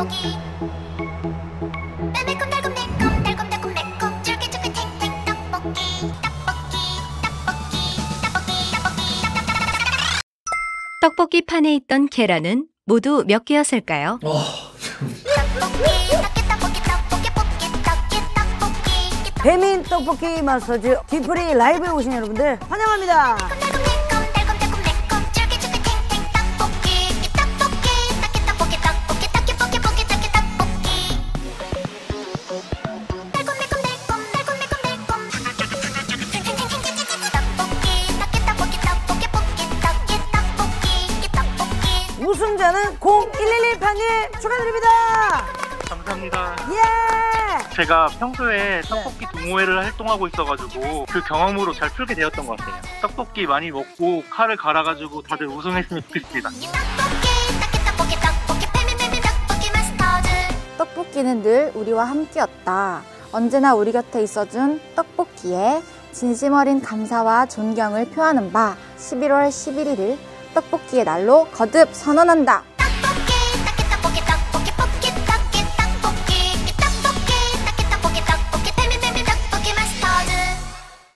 닭고기 떡볶이 떡볶이 판에 있던 계란은 모두 몇 개였을까요? 아, 배민 떡볶이 마사지 디프리 라이브에 오신 여러분들 환영합니다. 우승자는 0111판님 축하드립니다. 감사합니다. 예! 제가 평소에 떡볶이 동호회를 활동하고 있어가지고 그 경험으로 잘 풀게 되었던 것 같아요. 떡볶이 많이 먹고 칼을 갈아가지고 다들 우승했으면 좋겠습니다. 떡볶이는 늘 우리와 함께였다. 언제나 우리 곁에 있어준 떡볶이에 진심 어린 감사와 존경을 표하는 바 11월 11일을 떡볶이의 날로 거듭 선언한다.